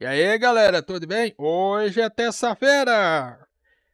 E aí, galera, tudo bem? Hoje é terça-feira.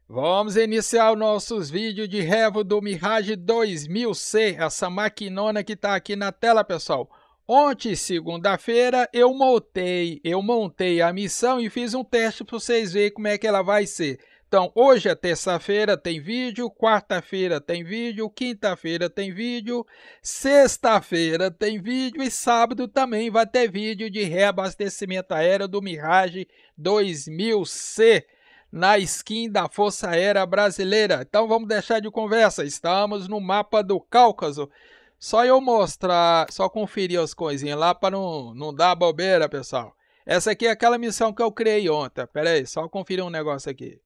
Vamos iniciar nossos vídeos de revo do Mirage 2000C, essa maquinona que está aqui na tela, pessoal. Ontem, segunda-feira, eu montei, eu montei a missão e fiz um teste para vocês verem como é que ela vai ser. Então, hoje é terça-feira, tem vídeo, quarta-feira tem vídeo, quinta-feira tem vídeo, sexta-feira tem vídeo e sábado também vai ter vídeo de reabastecimento aéreo do Mirage 2000C na skin da Força Aérea Brasileira. Então vamos deixar de conversa, estamos no mapa do Cáucaso. Só eu mostrar, só conferir as coisinhas lá para não, não dar bobeira, pessoal. Essa aqui é aquela missão que eu criei ontem. Pera aí, só conferir um negócio aqui.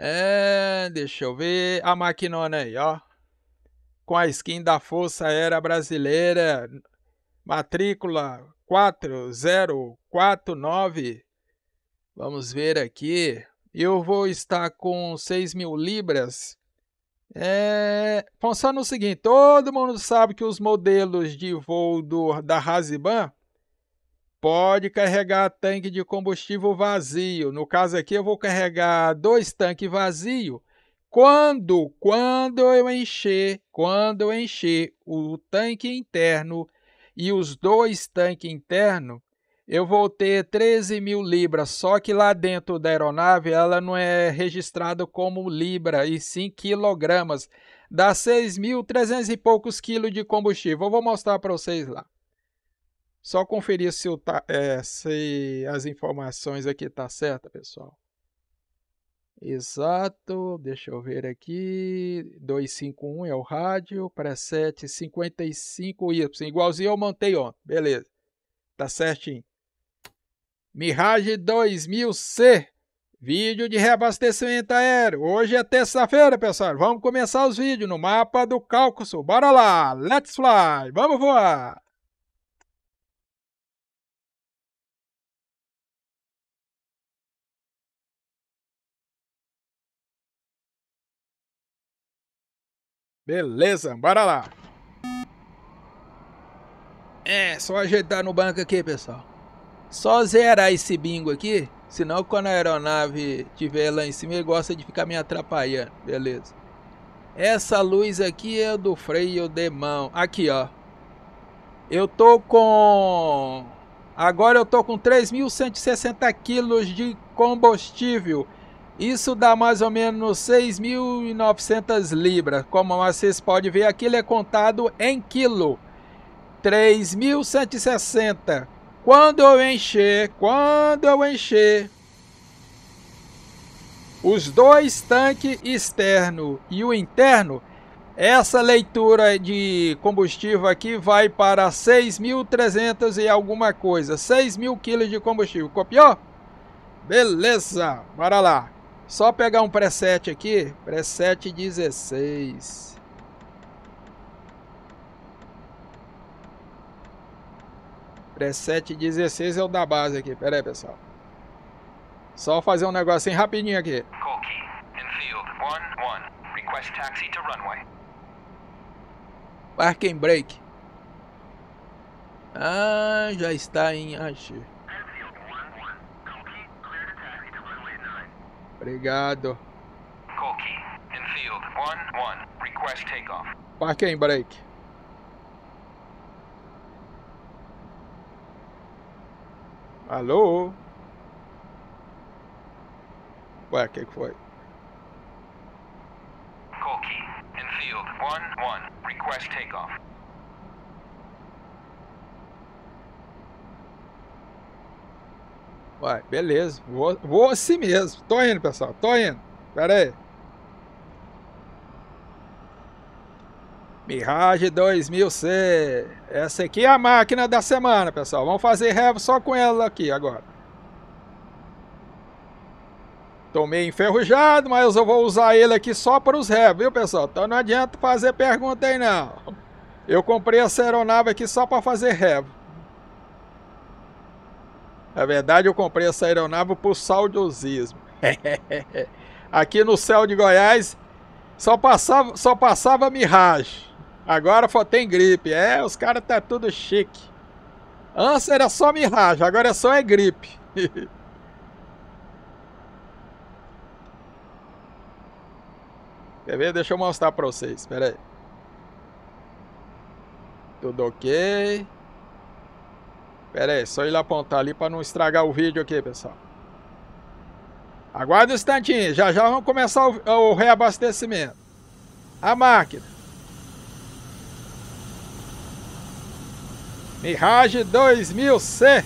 É, deixa eu ver a maquinona aí, ó. Com a skin da Força Aérea Brasileira, matrícula 4049. Vamos ver aqui. Eu vou estar com 6 mil libras. É, pensando no seguinte, todo mundo sabe que os modelos de voo do, da Raziban pode carregar tanque de combustível vazio. No caso aqui, eu vou carregar dois tanques vazios. Quando, quando eu encher, quando eu encher o tanque interno e os dois tanques internos, eu vou ter 13 mil libras. Só que lá dentro da aeronave ela não é registrada como libra, e sim quilogramas. Dá 6.300 e poucos quilos de combustível. Eu vou mostrar para vocês lá. Só conferir se, o, é, se as informações aqui tá certa, pessoal. Exato, deixa eu ver aqui. 251 é o rádio, preset 55Y, igualzinho eu montei ontem. Beleza, tá certinho. Mirage 2000C, vídeo de reabastecimento aéreo. Hoje é terça-feira, pessoal. Vamos começar os vídeos no mapa do Cáucaso. Bora lá, let's fly, vamos voar. Beleza, bora lá. É, só ajeitar no banco aqui, pessoal. Só zerar esse bingo aqui, senão quando a aeronave estiver lá em cima, ele gosta de ficar me atrapalhando. Beleza. Essa luz aqui é do freio de mão. Aqui, ó. Eu tô com... Agora eu tô com 3.160 quilos de combustível isso dá mais ou menos 6.900 libras. Como vocês podem ver, aqui ele é contado em quilo. 3.160. Quando eu encher, quando eu encher os dois tanques externo e o interno, essa leitura de combustível aqui vai para 6.300 e alguma coisa. 6.000 quilos de combustível. Copiou? Beleza, bora lá. Só pegar um preset aqui, preset 16. Preset 16 é o da base aqui, pera aí pessoal. Só fazer um negocinho rapidinho aqui. Parking brake. Ah, já está em agir. Obrigado. Infield, one, one. Request takeoff. Parquem break. Alô? Ué, o que, que foi? Colkey, infield, one, one. Request takeoff. Vai, beleza. Vou, vou assim mesmo. Tô indo, pessoal. Tô indo. Pera aí. Mirage 2000C. Essa aqui é a máquina da semana, pessoal. Vamos fazer revo só com ela aqui agora. Tô meio enferrujado, mas eu vou usar ele aqui só para os revos, viu, pessoal? Então não adianta fazer pergunta aí, não. Eu comprei essa aeronave aqui só para fazer revo. Na verdade, eu comprei essa aeronave por saudosismo. Aqui no céu de Goiás só passava, só passava Mirage. Agora só tem gripe. É, os caras tá tudo chique. Antes era só Mirage, agora é só é gripe. Quer ver? Deixa eu mostrar pra vocês. Espera aí. Tudo ok. Pera aí, só lá apontar ali para não estragar o vídeo aqui, pessoal. Aguarda um instantinho, já já vamos começar o, o reabastecimento. A máquina. Mirage 2000C.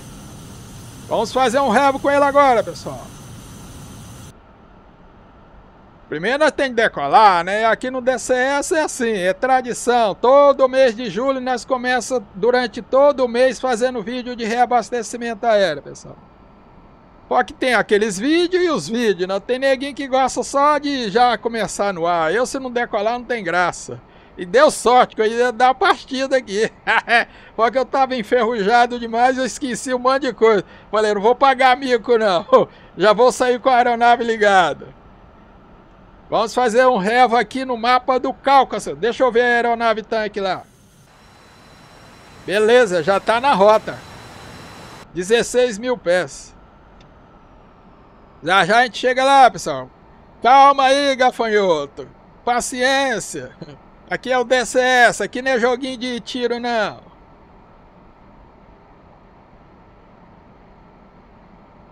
Vamos fazer um rebo com ele agora, pessoal. Primeiro nós temos que decolar, né? Aqui no DCS é assim, é tradição. Todo mês de julho nós começamos durante todo o mês fazendo vídeo de reabastecimento aéreo, pessoal. Só que tem aqueles vídeos e os vídeos, não tem ninguém que gosta só de já começar no ar. Eu se não decolar não tem graça. E deu sorte que eu ia dar a partida aqui. Porque eu tava enferrujado demais, eu esqueci um monte de coisa. Falei, não vou pagar mico não. Já vou sair com a aeronave ligada. Vamos fazer um revo aqui no mapa do Cáucaso. Deixa eu ver a aeronave tanque lá. Beleza, já tá na rota. 16 mil pés. Já já a gente chega lá, pessoal. Calma aí, gafanhoto. Paciência. Aqui é o DCS, aqui não é joguinho de tiro, não.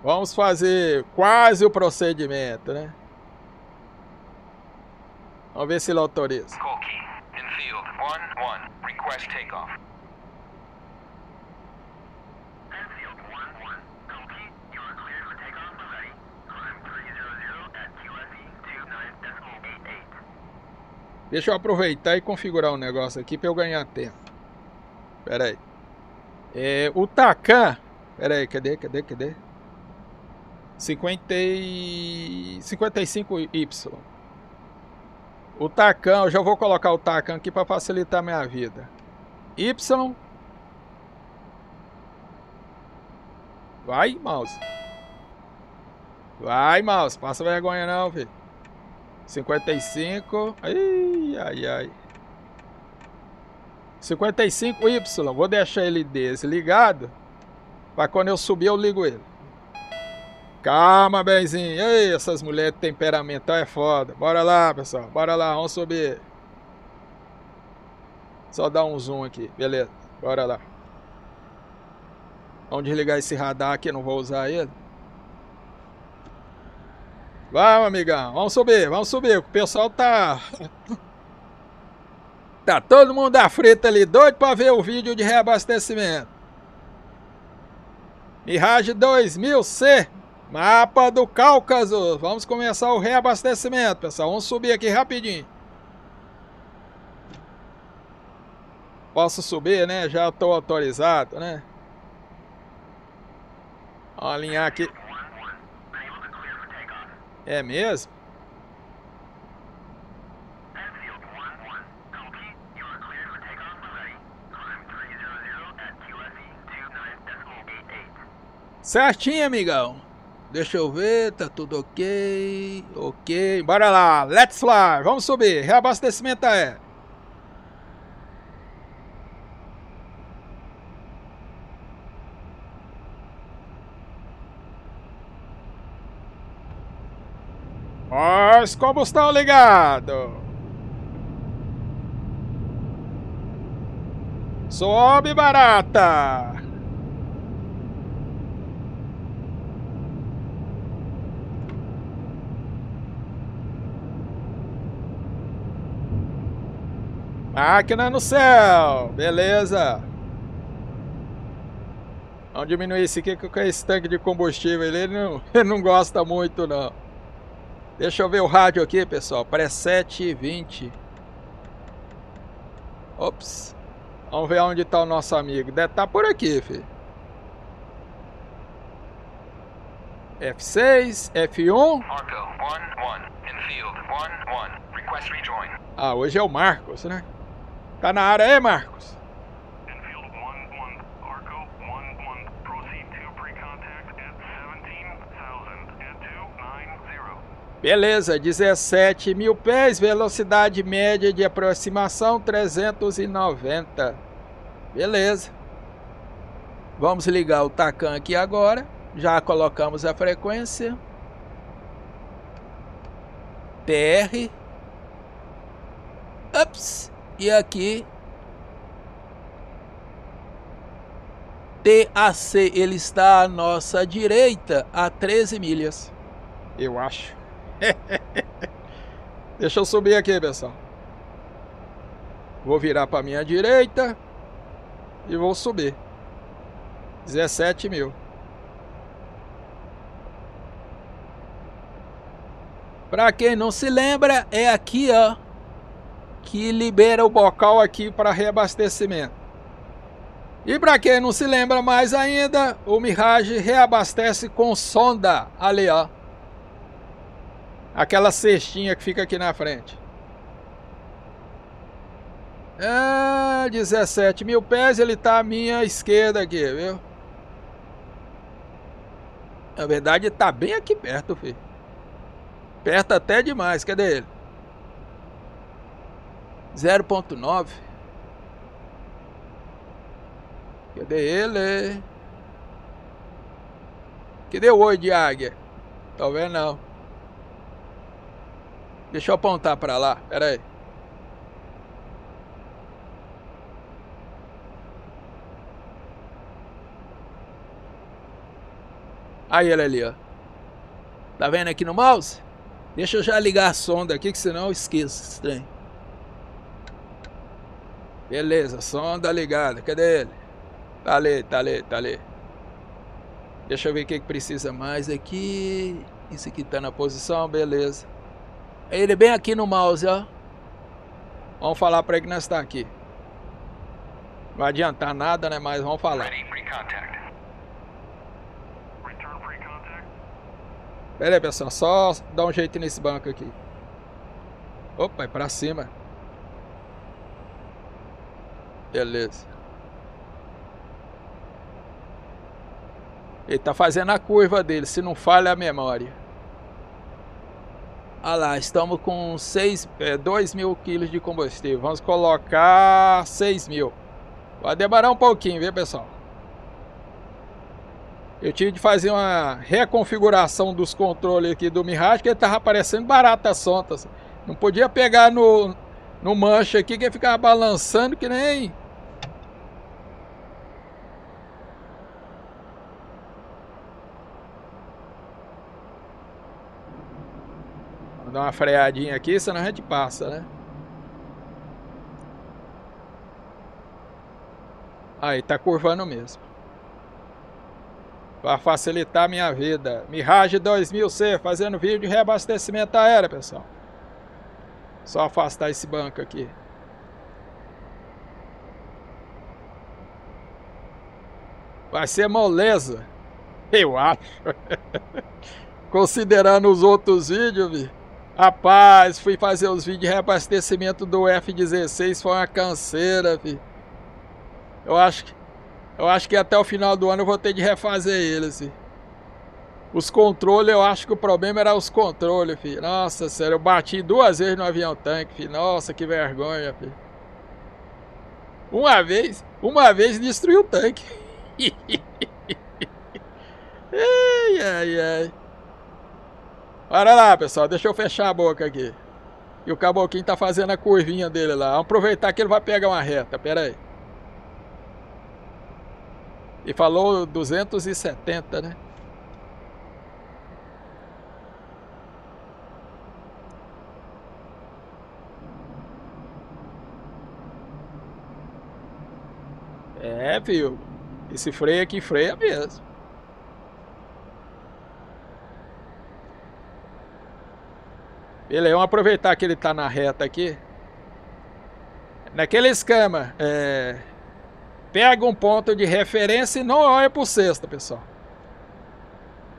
Vamos fazer quase o procedimento, né? Vamos ver se ele autoriza. Infield 1-1, request takeoff. Deixa eu aproveitar e configurar um negócio aqui para eu ganhar tempo. Pera aí. É, o Takan. Pera aí, cadê, cadê, cadê? 50 e... 55Y. O eu já vou colocar o Tacan aqui para facilitar minha vida. Y. Vai, mouse. Vai, mouse. Passa vergonha não, filho. 55. Ai, ai, ai. 55Y. Vou deixar ele desligado. Para quando eu subir, eu ligo ele. Calma, benzinho. Ei, essas mulheres temperamental é foda. Bora lá, pessoal. Bora lá, vamos subir. Só dar um zoom aqui. Beleza, bora lá. Vamos desligar esse radar aqui, não vou usar ele. Vamos, amigão. Vamos subir, vamos subir. O pessoal tá... tá todo mundo da frente ali, doido pra ver o vídeo de reabastecimento. Mirage 2000C Mapa do Cáucaso. Vamos começar o reabastecimento, pessoal. Vamos subir aqui rapidinho. Posso subir, né? Já estou autorizado, né? Vamos alinhar aqui. É mesmo? Certinho, amigão. Deixa eu ver, tá tudo ok. Ok, bora lá, let's fly. Vamos subir, reabastecimento é. Os combustão ligado. Sobe barata. Máquina no céu, beleza. Vamos diminuir esse aqui com esse tanque de combustível. Ele não, ele não gosta muito não. Deixa eu ver o rádio aqui, pessoal. Preset 20. Ops. Vamos ver onde está o nosso amigo. Deve estar tá por aqui, filho. F6, F1. Ah, hoje é o Marcos, né? Tá na área aí, Marcos? Beleza, 17 mil pés, velocidade média de aproximação 390. Beleza. Vamos ligar o Tacan aqui agora. Já colocamos a frequência. TR. Ups. E aqui TAC, ele está à nossa direita a 13 milhas. Eu acho. Deixa eu subir aqui, pessoal. Vou virar para minha direita e vou subir. 17 mil. Para quem não se lembra, é aqui, ó, que libera o bocal aqui para reabastecimento. E para quem não se lembra mais ainda, o Mirage reabastece com sonda ali, ó. Aquela cestinha que fica aqui na frente. Ah, 17 mil pés, ele tá à minha esquerda aqui, viu? Na verdade, tá bem aqui perto, filho. Perto até demais, cadê ele? 0.9 Cadê ele? Cadê o oi de águia? Vendo não. Deixa eu apontar pra lá, pera aí. Aí ele ali, ó. Tá vendo aqui no mouse? Deixa eu já ligar a sonda aqui, que senão eu esqueço trem. Beleza, sonda ligada. Cadê ele? Tá ali, tá ali, tá ali. Deixa eu ver o que, que precisa mais aqui. Isso aqui tá na posição, beleza. Ele bem aqui no mouse, ó. Vamos falar pra ele que nós está aqui. Não vai adiantar nada, né? Mas vamos falar. Pera aí, pessoal. Só dar um jeito nesse banco aqui. Opa, é pra cima. Beleza. Ele tá fazendo a curva dele, se não falha a memória. Olha lá, estamos com 6, é, 2 mil quilos de combustível. Vamos colocar 6 mil. Vai demorar um pouquinho, viu, pessoal? Eu tive de fazer uma reconfiguração dos controles aqui do Mirage, que ele tava aparecendo barata sonta. Não podia pegar no, no manche aqui, que ele ficava balançando que nem Vou dar uma freadinha aqui, senão a gente passa, né? Aí, tá curvando mesmo. Para facilitar minha vida. Mirage 2000C, fazendo vídeo de reabastecimento aéreo, pessoal. Só afastar esse banco aqui. Vai ser moleza. Eu acho. Considerando os outros vídeos, vi. Rapaz, fui fazer os vídeos de reabastecimento do F-16, foi uma canseira, filho. Eu acho que eu acho que até o final do ano eu vou ter de refazer eles, filho. Os controles, eu acho que o problema era os controles, filho. Nossa, sério, eu bati duas vezes no avião tanque, filho. Nossa, que vergonha, filho. Uma vez, uma vez destruiu o tanque. ai, ai, ai. Olha lá, pessoal, deixa eu fechar a boca aqui. E o caboclinho tá fazendo a curvinha dele lá. Vamos aproveitar que ele vai pegar uma reta, pera aí. E falou 270, né? É, viu? Esse freio aqui freia mesmo. Beleza, vamos aproveitar que ele está na reta aqui. Naquele escama é... pega um ponto de referência e não olha para o sexto, pessoal.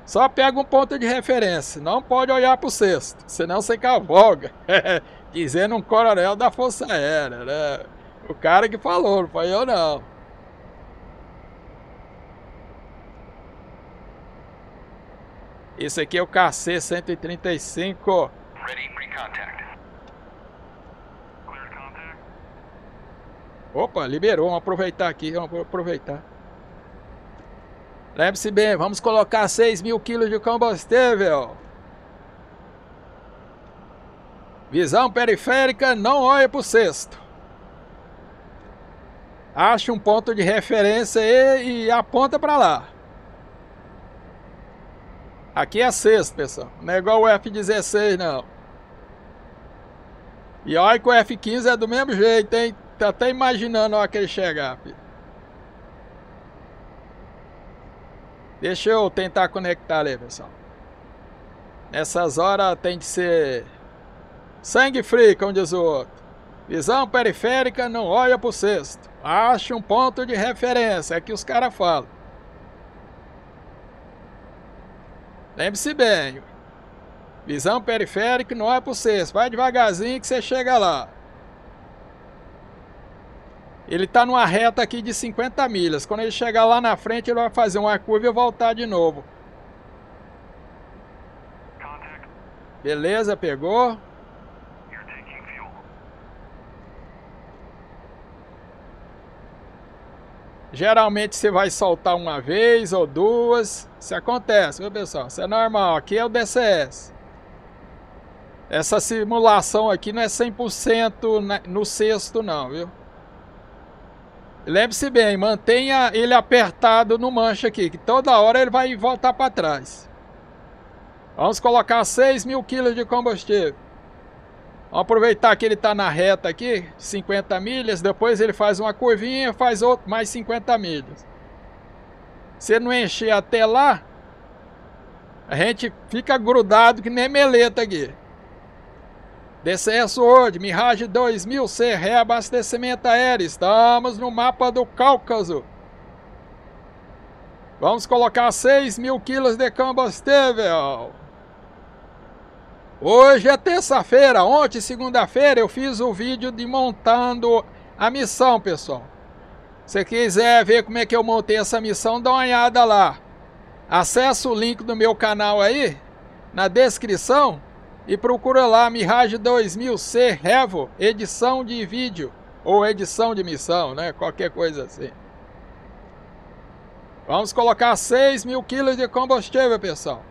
Só pega um ponto de referência, não pode olhar para o sexto, senão você cavoga. Dizendo um coronel da Força Aérea, né? O cara que falou, não foi eu não. Esse aqui é o KC-135. Ready, recontact. Contact. Opa, liberou. Vamos aproveitar aqui. Vamos aproveitar. Lembre-se bem, vamos colocar 6 mil quilos de combustível. Visão periférica, não olhe para o cesto. Ache um ponto de referência e aponta para lá. Aqui é sexto, pessoal. Não é igual o F-16, não. E olha que o F-15 é do mesmo jeito, hein? Tá até imaginando a hora que ele chegar, filho. Deixa eu tentar conectar ali, pessoal. Nessas horas tem que ser sangue frio, como diz o outro. Visão periférica, não olha pro cesto. Ache um ponto de referência, é que os caras falam. Lembre-se bem. Visão periférica, não olha pro cesto. Vai devagarzinho que você chega lá. Ele está numa reta aqui de 50 milhas. Quando ele chegar lá na frente, ele vai fazer uma curva e voltar de novo. Beleza, pegou. Geralmente você vai soltar uma vez ou duas. Isso acontece, viu pessoal? Isso é normal. Aqui é o DCS. Essa simulação aqui não é 100% no sexto não, viu? Lembre-se bem, mantenha ele apertado no manche aqui, que toda hora ele vai voltar para trás. Vamos colocar 6 mil quilos de combustível. Vamos aproveitar que ele está na reta aqui, 50 milhas, depois ele faz uma curvinha, faz outro, mais 50 milhas. Se não encher até lá, a gente fica grudado que nem meleta aqui. DCS hoje, Mirage 2000C, reabastecimento aéreo. Estamos no mapa do Cáucaso. Vamos colocar 6 mil quilos de combustível. Hoje é terça-feira. Ontem, segunda-feira, eu fiz o vídeo de montando a missão, pessoal. Se quiser ver como é que eu montei essa missão, dá uma olhada lá. Acesse o link do meu canal aí, na descrição. E procura lá Mirage 2000C Revo, edição de vídeo ou edição de missão, né? Qualquer coisa assim. Vamos colocar 6 mil quilos de combustível, pessoal.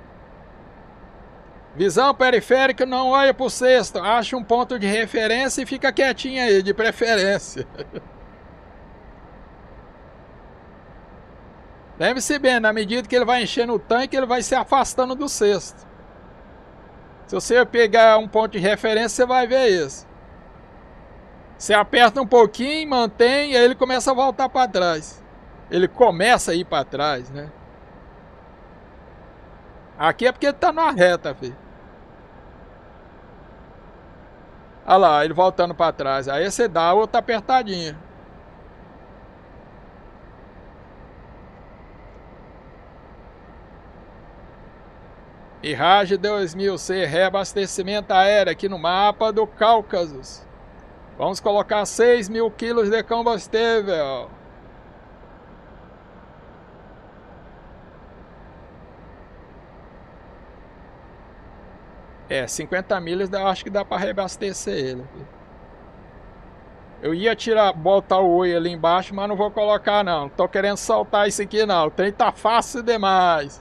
Visão periférica, não olha o cesto. Acha um ponto de referência e fica quietinho aí, de preferência. Lembre-se bem, na medida que ele vai enchendo o tanque, ele vai se afastando do cesto. Se você pegar um ponto de referência, você vai ver isso. Você aperta um pouquinho, mantém, e aí ele começa a voltar para trás. Ele começa a ir para trás, né? Aqui é porque ele tá numa reta, filho. Olha lá, ele voltando para trás. Aí você dá outra apertadinha. Mirage 2000C, reabastecimento aéreo aqui no mapa do Cáucaso. Vamos colocar 6 mil quilos de combustível. É, 50 milhas eu acho que dá para reabastecer ele. Eu ia tirar, botar o oi ali embaixo, mas não vou colocar não. Tô querendo soltar isso aqui não. O trem tá fácil demais.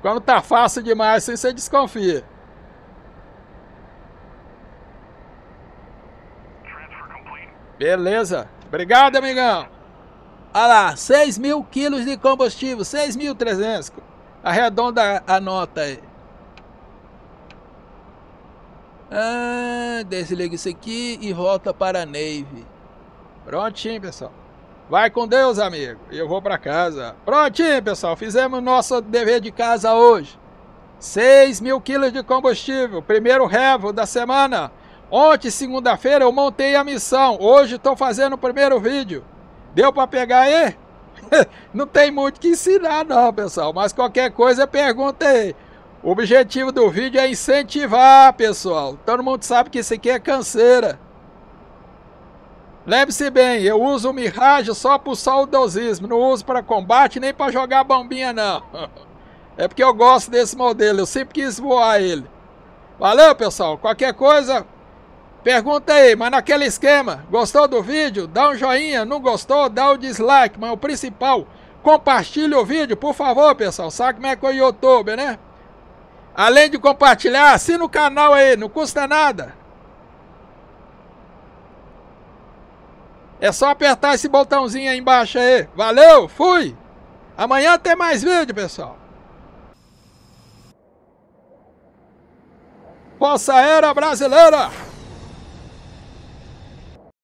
Quando tá fácil demais, assim você desconfia. Beleza. Obrigado, amigão. Olha lá, 6 mil quilos de combustível, 6.300. Arredonda a nota aí. Ah, desliga isso aqui e volta para a Navy. Prontinho, pessoal. Vai com Deus, amigo. Eu vou para casa. Prontinho, pessoal. Fizemos nosso dever de casa hoje. 6 mil quilos de combustível. Primeiro revo da semana. Ontem, segunda-feira, eu montei a missão. Hoje estou fazendo o primeiro vídeo. Deu para pegar aí? não tem muito que ensinar não, pessoal. Mas qualquer coisa, pergunta aí. O objetivo do vídeo é incentivar, pessoal. Todo mundo sabe que isso aqui é canseira. Lembre-se bem, eu uso o Mirage só o saudosismo, não uso para combate nem para jogar bombinha não. É porque eu gosto desse modelo, eu sempre quis voar ele. Valeu pessoal, qualquer coisa, pergunta aí, mas naquele esquema, gostou do vídeo? Dá um joinha, não gostou? Dá o dislike, mas o principal, compartilhe o vídeo, por favor, pessoal. Sabe como é que é o YouTube, né? Além de compartilhar, assina o canal aí, não custa nada. É só apertar esse botãozinho aí embaixo aí. Valeu, fui! Amanhã tem mais vídeo, pessoal. Força Aérea Brasileira!